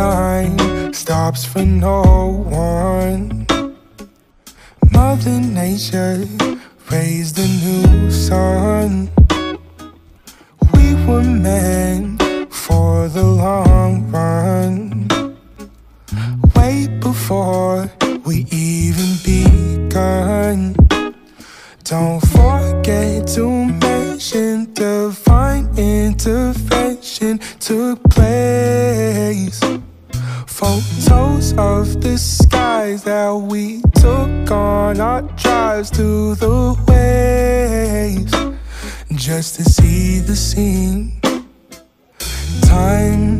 time stops for no one. Mother Nature raised a new sun. We were meant for the long run. Way before we even begun. Don't forget to mention divine intervention took place. Photos of the skies that we took on our drives to the waves just to see the scene. Time